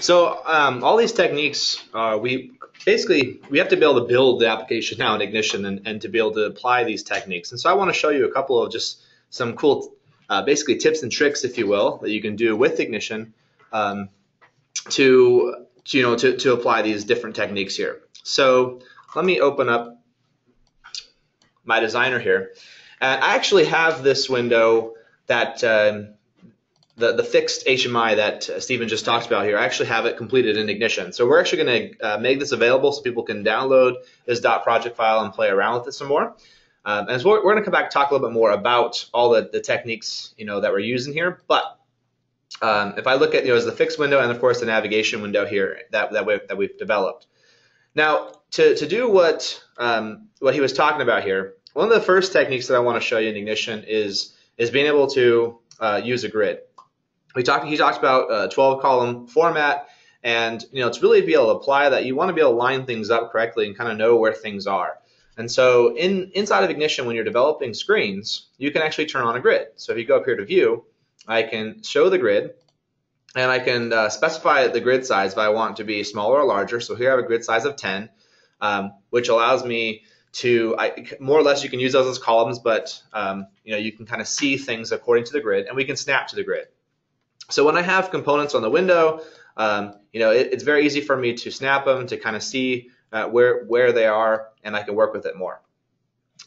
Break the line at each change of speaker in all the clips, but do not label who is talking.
So um, all these techniques, uh, we basically we have to be able to build the application now in Ignition and, and to be able to apply these techniques. And so I want to show you a couple of just some cool, uh, basically tips and tricks, if you will, that you can do with Ignition um, to, to, you know to, to apply these different techniques here. So let me open up my designer here. And I actually have this window that um, the, the fixed HMI that uh, Stephen just talked about here, I actually have it completed in Ignition. So we're actually going to uh, make this available so people can download this dot .project file and play around with it some more. Um, and so we're, we're going to come back and talk a little bit more about all the, the techniques you know that we're using here. But um, if I look at you know as the fixed window and of course the navigation window here that that we've, that we've developed. Now to, to do what um, what he was talking about here, one of the first techniques that I want to show you in Ignition is is being able to uh, use a grid we talked. He talked about a 12 column format, and you know, it's really be able to apply that. You want to be able to line things up correctly and kind of know where things are. And so, in inside of Ignition, when you're developing screens, you can actually turn on a grid. So if you go up here to View, I can show the grid, and I can uh, specify the grid size if I want to be smaller or larger. So here I have a grid size of 10, um, which allows me to I, more or less you can use those as columns, but um, you know you can kind of see things according to the grid, and we can snap to the grid. So when I have components on the window, um, you know, it, it's very easy for me to snap them to kind of see uh, where where they are, and I can work with it more.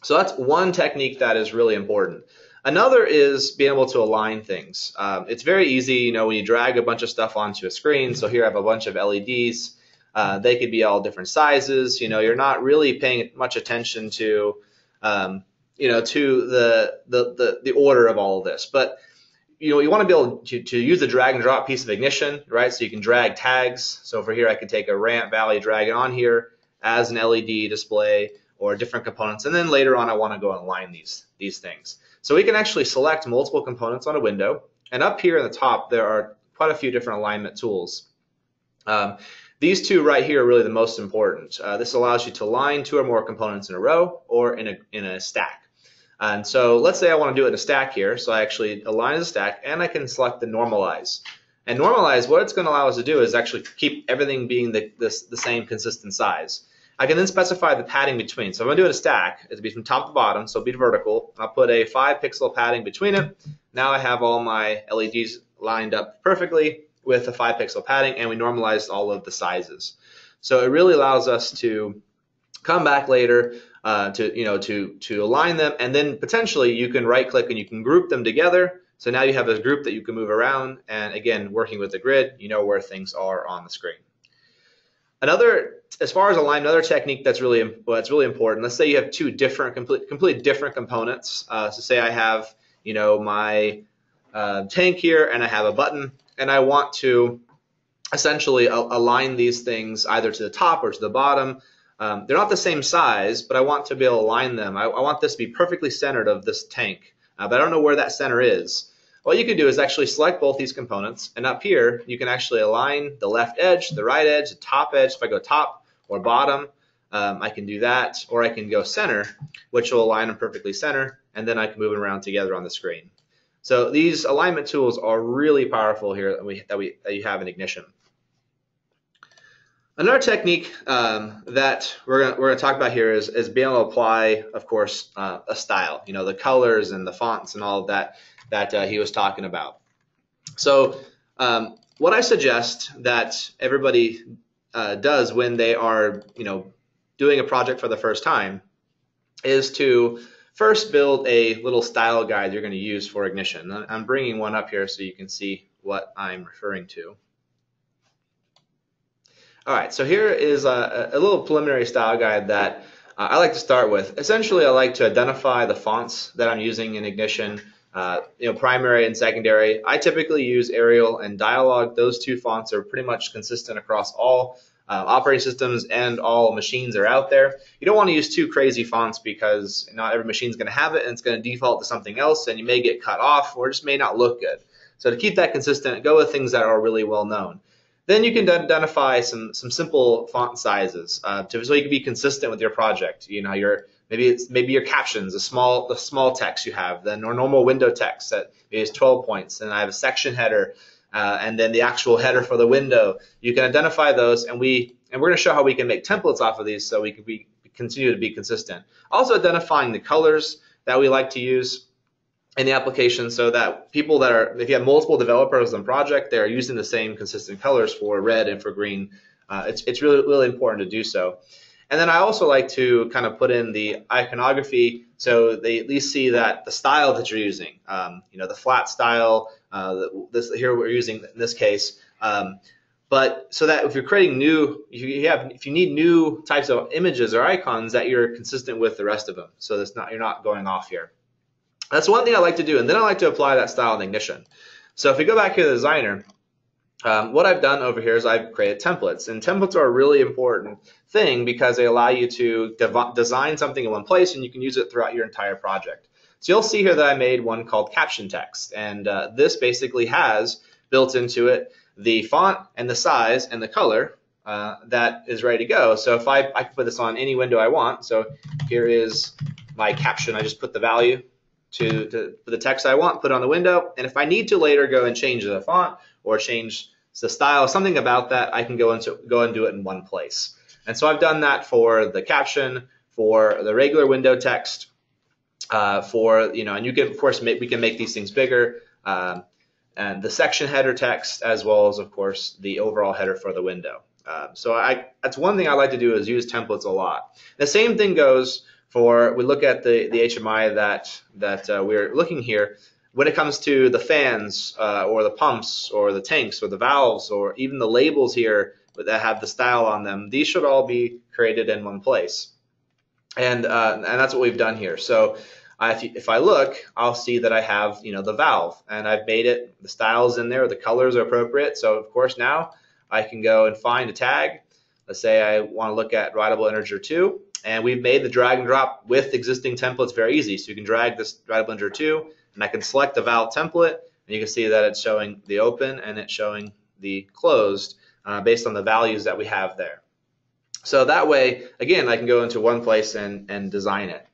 So that's one technique that is really important. Another is being able to align things. Um, it's very easy, you know, when you drag a bunch of stuff onto a screen. So here I have a bunch of LEDs. Uh, they could be all different sizes. You know, you're not really paying much attention to, um, you know, to the, the the the order of all of this. But you know, you want to be able to, to use the drag and drop piece of ignition, right? So you can drag tags. So for here, I could take a ramp valley, drag it on here as an LED display or different components. And then later on, I want to go and align these, these things. So we can actually select multiple components on a window. And up here in the top, there are quite a few different alignment tools. Um, these two right here are really the most important. Uh, this allows you to align two or more components in a row or in a, in a stack. And so let's say I want to do it in a stack here. So I actually align a stack and I can select the normalize. And normalize, what it's going to allow us to do is actually keep everything being the, the, the same consistent size. I can then specify the padding between. So I'm going to do it a stack. It'll be from top to bottom, so it'll be vertical. I'll put a 5 pixel padding between it. Now I have all my LEDs lined up perfectly with a 5 pixel padding, and we normalized all of the sizes. So it really allows us to come back later, uh, to you know to to align them, and then potentially you can right click and you can group them together. So now you have a group that you can move around, and again, working with the grid, you know where things are on the screen. Another, as far as align, another technique that's really well, that's really important. Let's say you have two different, complete, completely different components. Uh, so say I have, you know, my uh, tank here, and I have a button, and I want to essentially align these things either to the top or to the bottom um, they're not the same size, but I want to be able to align them. I, I want this to be perfectly centered of this tank, uh, but I don't know where that center is. What you can do is actually select both these components, and up here you can actually align the left edge, the right edge, the top edge. If I go top or bottom, um, I can do that, or I can go center, which will align them perfectly center, and then I can move them around together on the screen. So these alignment tools are really powerful here that we that we that you have in Ignition. Another technique um, that we're gonna, we're gonna talk about here is, is being able to apply, of course, uh, a style. You know, the colors and the fonts and all of that that uh, he was talking about. So, um, what I suggest that everybody uh, does when they are, you know, doing a project for the first time is to first build a little style guide you're going to use for Ignition. I'm bringing one up here so you can see what I'm referring to. All right, so here is a, a little preliminary style guide that uh, I like to start with. Essentially, I like to identify the fonts that I'm using in Ignition, uh, you know, primary and secondary. I typically use Arial and Dialog. Those two fonts are pretty much consistent across all uh, operating systems and all machines are out there. You don't want to use too crazy fonts because not every machine is going to have it and it's going to default to something else and you may get cut off or just may not look good. So to keep that consistent, go with things that are really well known. Then you can identify some some simple font sizes uh, to, so you can be consistent with your project. You know, your maybe it's maybe your captions, the small the small text you have, then or normal window text that is 12 points, and I have a section header uh, and then the actual header for the window. You can identify those, and we and we're going to show how we can make templates off of these so we can be, continue to be consistent. Also identifying the colors that we like to use in the application so that people that are, if you have multiple developers on project, they're using the same consistent colors for red and for green. Uh, it's, it's really, really important to do so. And then I also like to kind of put in the iconography so they at least see that the style that you're using, um, you know, the flat style, uh, this here we're using in this case, um, but so that if you're creating new, if you have if you need new types of images or icons that you're consistent with the rest of them, so that's not you're not going off here. That's one thing I like to do, and then I like to apply that style in Ignition. So if we go back here to the designer, um, what I've done over here is I've created templates, and templates are a really important thing because they allow you to design something in one place, and you can use it throughout your entire project. So you'll see here that I made one called caption text, and uh, this basically has built into it the font and the size and the color uh, that is ready to go. So if I, I put this on any window I want. So here is my caption. I just put the value to, to the text I want, put on the window. And if I need to later go and change the font or change the style, something about that, I can go into go and do it in one place. And so I've done that for the caption, for the regular window text, uh, for you know, and you can of course make, we can make these things bigger. Um, and the section header text as well as of course the overall header for the window. Um, so I, that's one thing I like to do is use templates a lot. The same thing goes for we look at the, the HMI that that uh, we're looking here when it comes to the fans uh, or the pumps or the tanks or the valves or even the labels here that have the style on them. These should all be created in one place, and uh, and that's what we've done here. So if, you, if I look, I'll see that I have, you know, the valve and I've made it, the styles in there, the colors are appropriate. So of course now I can go and find a tag. Let's say I want to look at writable integer 2 and we've made the drag and drop with existing templates very easy. So you can drag this writable integer 2 and I can select the valve template and you can see that it's showing the open and it's showing the closed uh, based on the values that we have there. So that way, again, I can go into one place and, and design it.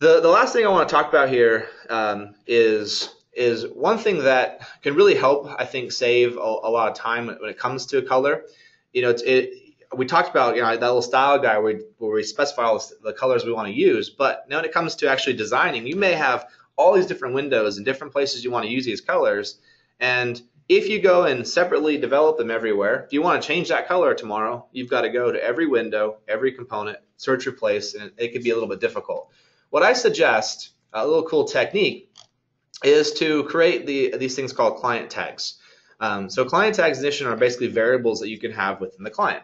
The, the last thing I want to talk about here um, is is one thing that can really help, I think, save a, a lot of time when it comes to a color. You know, it, we talked about you know that little style guide where we, where we specify all the colors we want to use, but now when it comes to actually designing, you may have all these different windows and different places you want to use these colors, and if you go and separately develop them everywhere, if you want to change that color tomorrow, you've got to go to every window, every component, search replace, and it, could be a little bit difficult. What I suggest, a little cool technique, is to create the, these things called client tags. Um, so client tags in Ignition are basically variables that you can have within the client.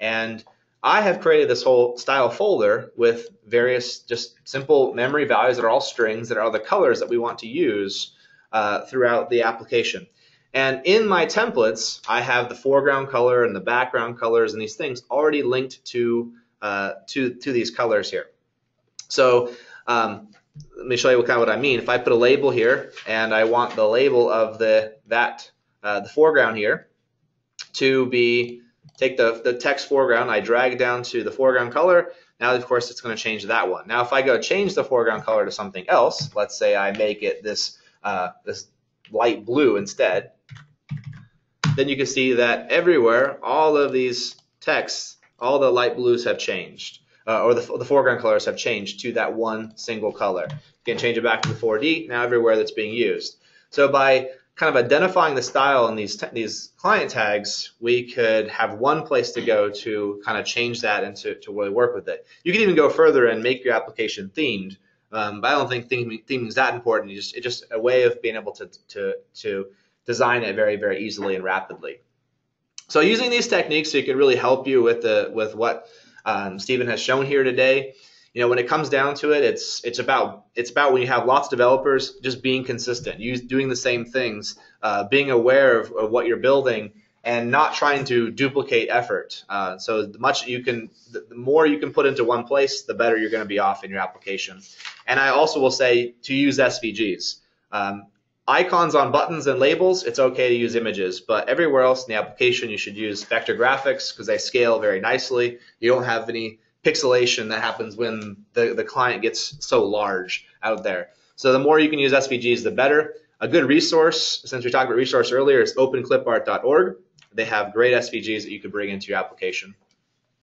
And I have created this whole style folder with various just simple memory values that are all strings that are the colors that we want to use uh, throughout the application. And in my templates, I have the foreground color and the background colors and these things already linked to uh, to to these colors here. So um, let me show you what kind of what I mean. If I put a label here and I want the label of the that uh, the foreground here to be take the, the text foreground, I drag down to the foreground color. Now, of course, it's going to change that one. Now, if I go change the foreground color to something else, let's say I make it this uh, this light blue instead, then you can see that everywhere, all of these texts, all the light blues have changed uh, or the, the foreground colors have changed to that one single color. You can change it back to the 4D now everywhere that's being used. So by kind of identifying the style in these these client tags, we could have one place to go to kind of change that and to, to really work with it. You can even go further and make your application themed, um, but I don't think theming, is that important. It's just, it's just a way of being able to, to, to design it very, very easily and rapidly. So using these techniques, you can really help you with the with what um, Stephen has shown here today. You know, when it comes down to it, it's it's about it's about when you have lots of developers just being consistent, use, doing the same things, uh, being aware of, of, what you're building, and not trying to duplicate effort. Uh, so the much you can, the more you can put into one place, the better you're going to be off in your application. And I also will say to use SVGs. Um, icons on buttons and labels, it's okay to use images, but everywhere else in the application, you should use vector graphics because they scale very nicely. You don't have any pixelation that happens when the, the client gets so large out there. So the more you can use SVGs, the better. A good resource, since we talked about resource earlier, is openclipart.org. They have great SVGs that you could bring into your application.